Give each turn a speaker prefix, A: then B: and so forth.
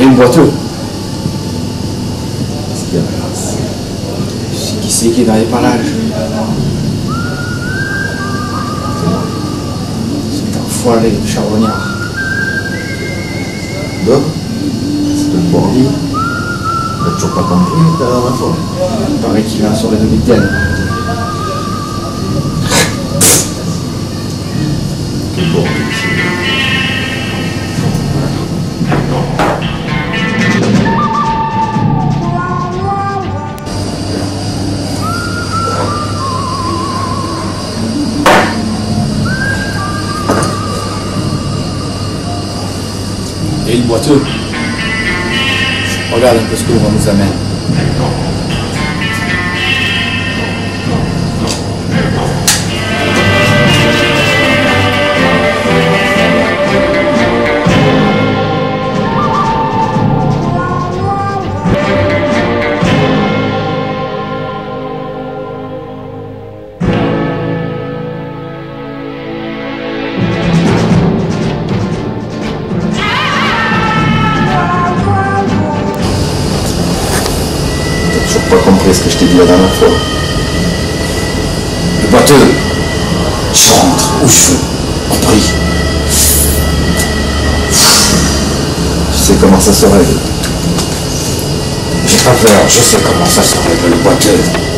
A: Et le boiteux
B: Qu'est-ce qu'il y a là
A: C'est qui c'est qui est dans les parages C'est un foiré de charbonnière.
B: Donc, c'est le bandit. T'as toujours pas compris la dernière fois.
A: Il paraît qu'il vient sur les deux Bigden.
B: Quel bandit
A: Et le boiteux Regarde un peu ce que nous amène.
B: Compris ce que je t'ai dit la dernière fois.
A: Le boiteux Tu rentres je veux. Compris?
B: Tu sais comment ça se règle.
A: J'ai pas je sais comment ça se règle le boiteux.